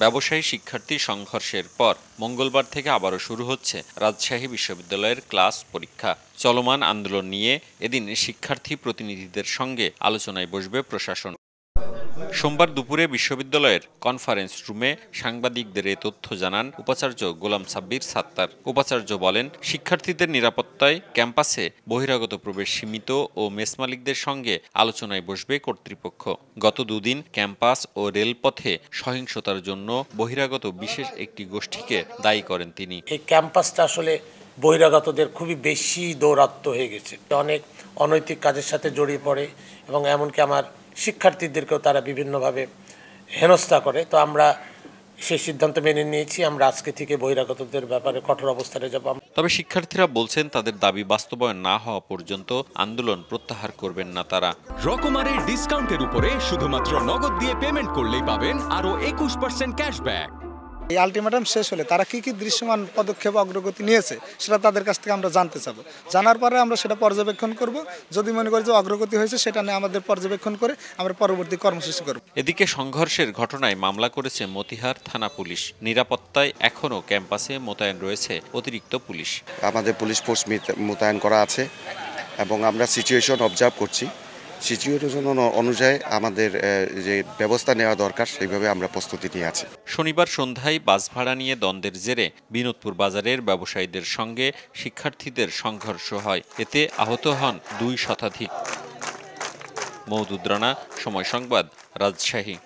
ব্যবসায়ী শিক্ষার্থী সংঘর্ষের পর মঙ্গলবার থেকে আবারও শুরু হচ্ছে রাজশাহী বিশ্ববিদ্যালয়ের ক্লাস পরীক্ষা। চলমান আন্দোলন নিয়ে এদিন শিক্ষার্থী প্রতিনিধিদের সঙ্গে আলোচনায় বসবে প্রশাসন। সোমবার দুপুরে বিশ্ববিদ্যালয়ের কনফারেন্স রুমে সাংবাদিকদের এ তথ্য জানান উপাচার্য গোলাম সাব্বির সাত্তার। উপাচার্য বলেন, শিক্ষার্থীদের নিরাপত্তায় ক্যাম্পাসে বহিরাগত প্রবেশ সীমিত ও মেস মালিকদের সঙ্গে আলোচনায় বসবে কর্তৃপক্ষ। গত দুদিন ক্যাম্পাস ও রেলপথে সহিংসতার জন্য বহিরাগত বিশেষ একটি গোষ্ঠীকে দায়ী করেন তিনি। এই ক্যাম্পাসটা আসলে বহিরাগতদের খুবই বেশি দৌরাত্ম হয়ে গেছে। অনেক অনৈতিক কাজের সাথে জড়িয়ে পড়ে এবং এমনকি আমার শিক্ষার্থীদেরকেও তারা বিভিন্নভাবে হেনস্থা করে। তো আমরা সেই সিদ্ধান্ত মেনে নিয়েছি। আমরা আজকে থেকে বহিরাগতদের ব্যাপারে কঠোর অবস্থানে যাব। তবে শিক্ষার্থীরা বলছেন তাদের দাবি বাস্তবায়ন না হওয়া পর্যন্ত আন্দোলন প্রত্যাহার করবেন না তারা। রকমারের ডিসকাউন্টের উপরে শুধুমাত্র নগদ দিয়ে পেমেন্ট করলেই পাবেন আরও একুশ পার্সেন্ট ক্যাশব্যাক এই আলটিমেটাম শেষ হলে তারা কি কি দৃশ্যমান পদক্ষেপ অগ্রগতি নিয়েছে সেটা তাদের কাছ থেকে আমরা জানতে চাবো। জানার পরে আমরা সেটা পর্যবেক্ষণ করব। যদি মনে করি যে অগ্রগতি হয়েছে সেটা নিয়ে আমাদের পর্যবেক্ষণ করে আমরা পরবর্তী কর্মসূচি করব। এদিকে সংঘর্ষের ঘটনায় মামলা করেছে মতিহার থানা পুলিশ। নিরাপত্তায় এখনও ক্যাম্পাসে মোতায়েন রয়েছে অতিরিক্ত পুলিশ। আমাদের পুলিশ ফোর্স মোতায়েন করা আছে এবং আমরা সিচুয়েশন অবজার্ভ করছি। সিচুয়েশন অনুযায়ী আমাদের যে ব্যবস্থা নেওয়া দরকার, সেইভাবে আমরা প্রস্তুতি নিয়ে আছি। শনিবার সন্ধ্যায় বাস ভাড়া নিয়ে দ্বন্দ্বের জেরে বিনোদপুর বাজারের ব্যবসায়ীদের সঙ্গে শিক্ষার্থীদের সংঘর্ষ হয়। এতে আহত হন দুই শতাধিক। মৌদুদ্রানা সময় সংবাদ, রাজশাহী।